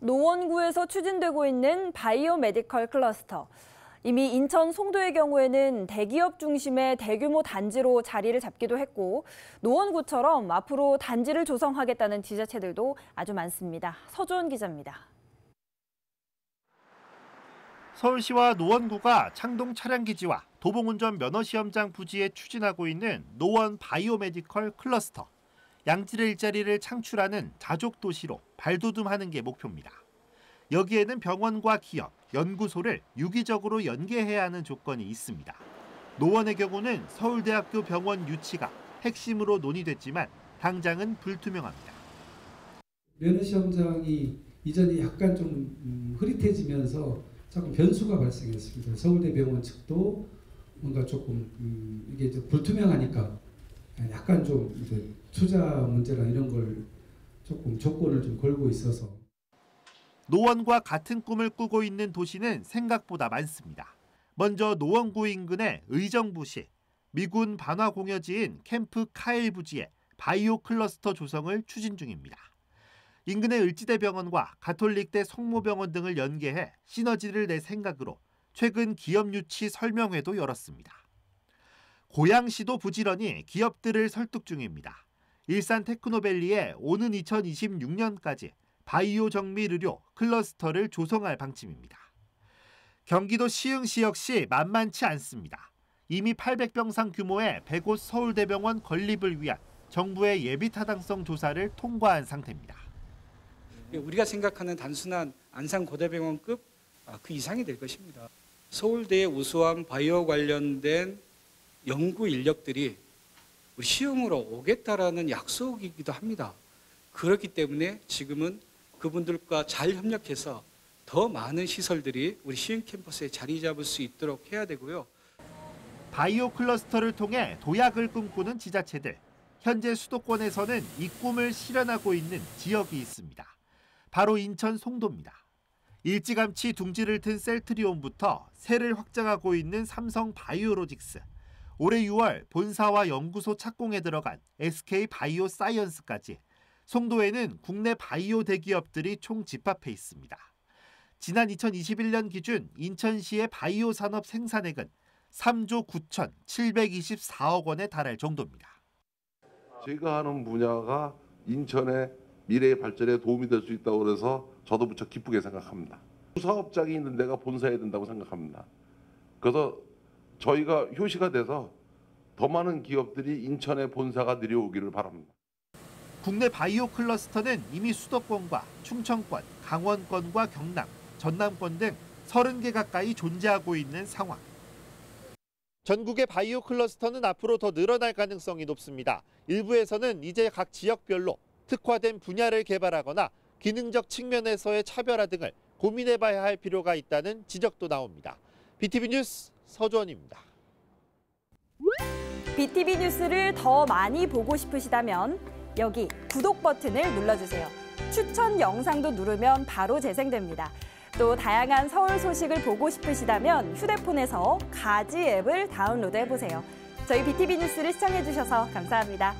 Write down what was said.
노원구에서 추진되고 있는 바이오 메디컬 클러스터. 이미 인천 송도의 경우에는 대기업 중심의 대규모 단지로 자리를 잡기도 했고 노원구처럼 앞으로 단지를 조성하겠다는 지자체들도 아주 많습니다. 서주원 기자입니다. 서울시와 노원구가 창동 차량기지와 도봉운전 면허시험장 부지에 추진하고 있는 노원 바이오메디컬 클러스터. 양질의 일자리를 창출하는 자족 도시로 발돋움하는 게 목표입니다. 여기에는 병원과 기업, 연구소를 유기적으로 연계해야 하는 조건이 있습니다. 노원의 경우는 서울대학교 병원 유치가 핵심으로 논의됐지만 당장은 불투명합니다. 면허 시험장이 이전에 약간 좀 음, 흐릿해지면서 조금 변수가 발생했습니다. 서울대 병원 측도 뭔가 조금 음, 이게 불투명하니까 약간 좀 이제 투자 문제나 이런 걸 조금 조건을 좀 걸고 있어서 노원과 같은 꿈을 꾸고 있는 도시는 생각보다 많습니다. 먼저 노원구 인근의 의정부시, 미군 반화 공여지인 캠프 카일 부지에 바이오 클러스터 조성을 추진 중입니다. 인근의 을지대병원과 가톨릭대 성모병원 등을 연계해 시너지를 낼 생각으로 최근 기업 유치 설명회도 열었습니다. 고양시도 부지런히 기업들을 설득 중입니다. 일산 테크노밸리에 오는 2026년까지 바이오 정밀 의료 클러스터를 조성할 방침입니다. 경기도 시흥시 역시 만만치 않습니다. 이미 800병상 규모의 100곳 서울대병원 건립을 위한 정부의 예비 타당성 조사를 통과한 상태입니다. 우리가 생각하는 단순한 안산고대병원급 아, 그 이상이 될 것입니다. 서울대의 우수한 바이오 관련된 연구 인력들이 우리 시흥으로 오겠다라는 약속이기도 합니다. 그렇기 때문에 지금은 그분들과 잘 협력해서 더 많은 시설들이 우리 시흥 캠퍼스에 자리 잡을 수 있도록 해야 되고요. 바이오 클러스터를 통해 도약을 꿈꾸는 지자체들. 현재 수도권에서는 이 꿈을 실현하고 있는 지역이 있습니다. 바로 인천 송도입니다. 일찌감치 둥지를 튼 셀트리온부터 새를 확장하고 있는 삼성 바이오로직스. 올해 6월 본사와 연구소 착공에 들어간 SK 바이오 사이언스까지 송도에는 국내 바이오 대기업들이 총 집합해 있습니다. 지난 2021년 기준 인천시의 바이오 산업 생산액은 3조 9,724억 원에 달할 정도입니다. 제가 하는 분야가 인천의 미래의 발전에 도움이 될 수 있다고 해서 저도 무척 기쁘게 생각합니다. 사업장이 있는 데가 본사해야 된다고 생각합니다. 그래서 저희가 효시가 돼서 더 많은 기업들이 인천의 본사가 내려오기를 바랍니다. 국내 바이오 클러스터는 이미 수도권과 충청권, 강원권과 경남, 전남권 등 30개 가까이 존재하고 있는 상황. 전국의 바이오 클러스터는 앞으로 더 늘어날 가능성이 높습니다. 일부에서는 이제 각 지역별로 특화된 분야를 개발하거나 기능적 측면에서의 차별화 등을 고민해봐야 할 필요가 있다는 지적도 나옵니다. BTV 뉴스 서주원입니다. BTV 뉴스를 더 많이 보고 싶으시다면 여기 구독 버튼을 눌러주세요. 추천 영상도 누르면 바로 재생됩니다. 또 다양한 서울 소식을 보고 싶으시다면 휴대폰에서 가지 앱을 다운로드 해보세요. 저희 BTV 뉴스를 시청해주셔서 감사합니다.